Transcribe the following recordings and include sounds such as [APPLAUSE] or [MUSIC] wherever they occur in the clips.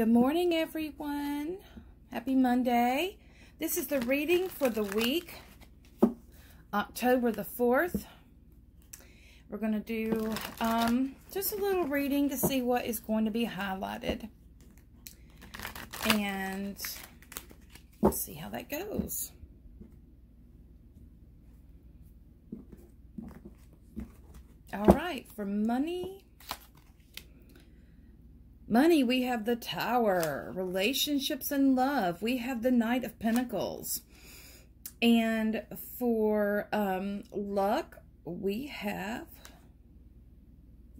Good morning, everyone. Happy Monday. This is the reading for the week, October the 4th. We're going to do um, just a little reading to see what is going to be highlighted. And let's see how that goes. All right, for money, Money, we have the Tower. Relationships and love, we have the Knight of Pentacles. And for um, luck, we have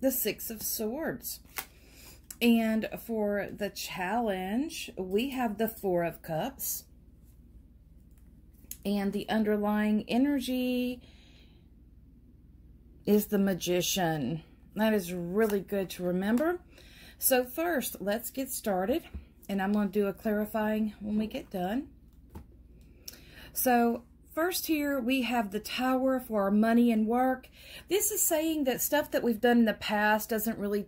the Six of Swords. And for the challenge, we have the Four of Cups. And the underlying energy is the Magician. That is really good to remember. So first, let's get started. And I'm going to do a clarifying when we get done. So first here, we have the tower for our money and work. This is saying that stuff that we've done in the past doesn't really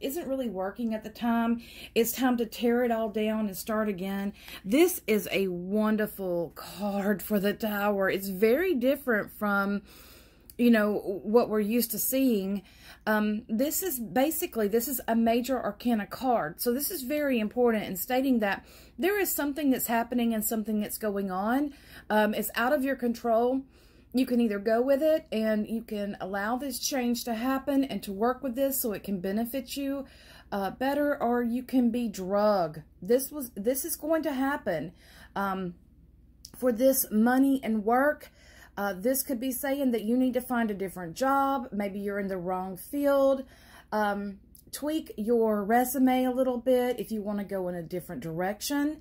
isn't really working at the time. It's time to tear it all down and start again. This is a wonderful card for the tower. It's very different from you know, what we're used to seeing. Um, this is basically, this is a major arcana card. So this is very important in stating that there is something that's happening and something that's going on. Um, it's out of your control. You can either go with it and you can allow this change to happen and to work with this so it can benefit you uh, better or you can be drug. This was, this is going to happen. Um, for this money and work, uh, this could be saying that you need to find a different job. Maybe you're in the wrong field. Um, tweak your resume a little bit if you want to go in a different direction.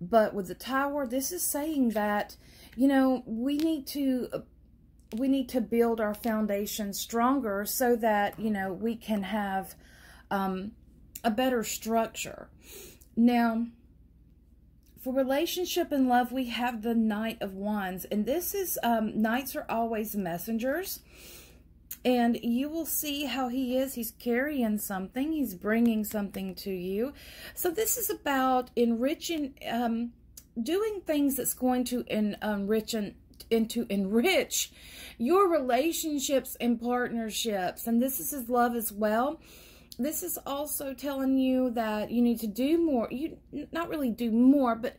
But with the tower, this is saying that, you know, we need to we need to build our foundation stronger so that, you know, we can have um, a better structure. Now, for relationship and love, we have the Knight of Wands. And this is, um, Knights are always messengers. And you will see how he is. He's carrying something. He's bringing something to you. So this is about enriching, um, doing things that's going to enrich and, and to enrich your relationships and partnerships. And this is his love as well this is also telling you that you need to do more. You not really do more, but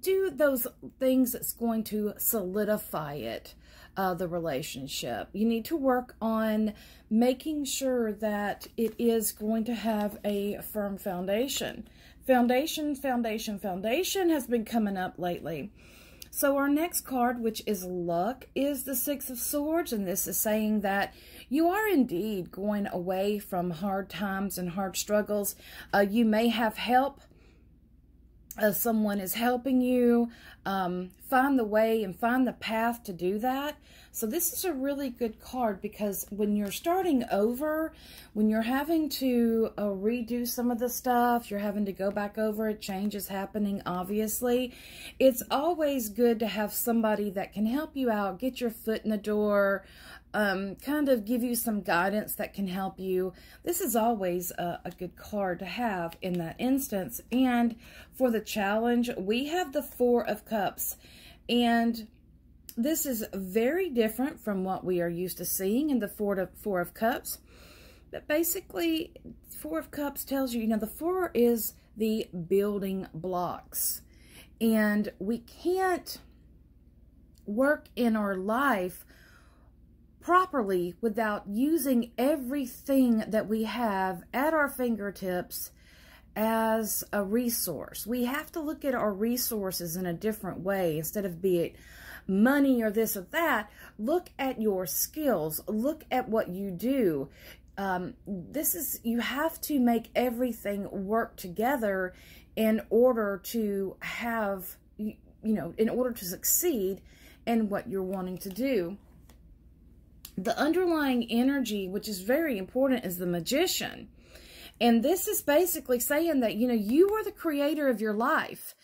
do those things that's going to solidify it, uh, the relationship. You need to work on making sure that it is going to have a firm foundation. Foundation, foundation, foundation has been coming up lately. So our next card, which is luck, is the Six of Swords. And this is saying that you are indeed going away from hard times and hard struggles. Uh, you may have help. Uh, someone is helping you um, find the way and find the path to do that. So this is a really good card because when you're starting over, when you're having to uh, redo some of the stuff, you're having to go back over it, change is happening, obviously. It's always good to have somebody that can help you out, get your foot in the door, um, kind of give you some guidance that can help you. This is always a, a, good card to have in that instance. And for the challenge, we have the Four of Cups. And this is very different from what we are used to seeing in the Four of, four of Cups. But basically, Four of Cups tells you, you know, the Four is the building blocks. And we can't work in our life properly without using everything that we have at our fingertips as a resource. We have to look at our resources in a different way instead of be it money or this or that. Look at your skills. Look at what you do. Um, this is, you have to make everything work together in order to have, you, you know, in order to succeed in what you're wanting to do. The underlying energy, which is very important, is the magician. And this is basically saying that, you know, you are the creator of your life.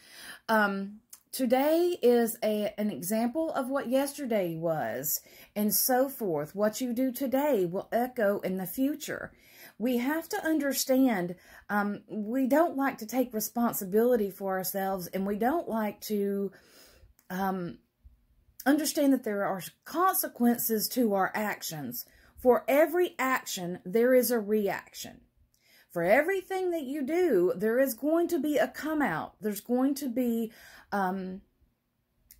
Um, today is a, an example of what yesterday was and so forth. What you do today will echo in the future. We have to understand um, we don't like to take responsibility for ourselves and we don't like to um, understand that there are consequences to our actions. For every action, there is a reaction. For everything that you do, there is going to be a come out. There's going to be um,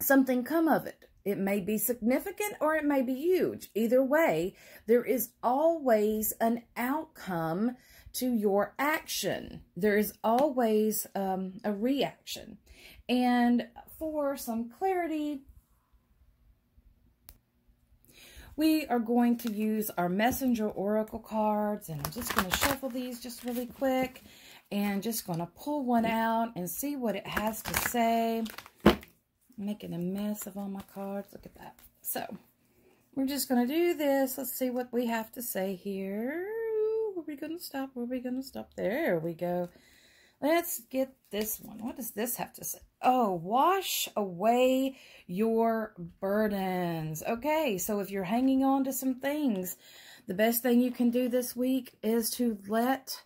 something come of it. It may be significant or it may be huge. Either way, there is always an outcome to your action. There is always um, a reaction. And for some clarity, we are going to use our messenger oracle cards and I'm just going to shuffle these just really quick and just going to pull one out and see what it has to say. Making a mess of all my cards. Look at that. So we're just going to do this. Let's see what we have to say here. Where are we going to stop? Where are we going to stop? There we go let's get this one what does this have to say Oh, wash away your burdens. Okay, so if you're hanging on to some things, the best thing you can do this week is to let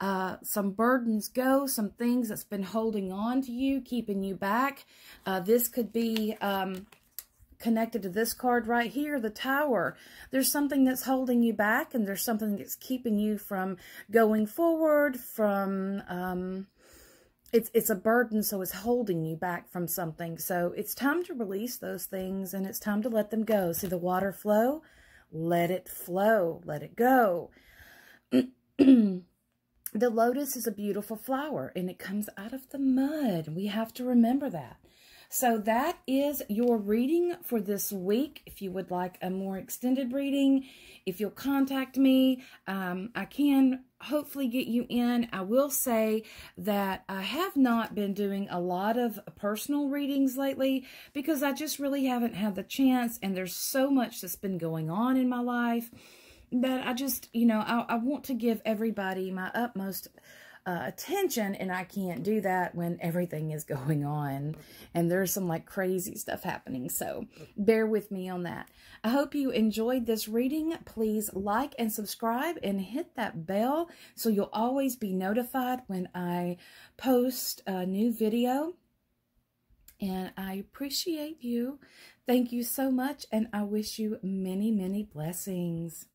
uh, some burdens go, some things that's been holding on to you, keeping you back. Uh, this could be um, connected to this card right here, the tower. There's something that's holding you back and there's something that's keeping you from going forward, from... Um, it's it's a burden, so it's holding you back from something. So it's time to release those things and it's time to let them go. See the water flow? Let it flow. Let it go. [CLEARS THROAT] the lotus is a beautiful flower and it comes out of the mud. We have to remember that. So that is your reading for this week. If you would like a more extended reading, if you'll contact me, um, I can hopefully get you in. I will say that I have not been doing a lot of personal readings lately because I just really haven't had the chance and there's so much that's been going on in my life that I just, you know, I, I want to give everybody my utmost uh, attention and I can't do that when everything is [LAUGHS] going on and there's some like crazy stuff happening. So bear with me on that. I hope you enjoyed this reading. Please like and subscribe and hit that bell so you'll always be notified when I post a new video. And I appreciate you. Thank you so much, and I wish you many, many blessings.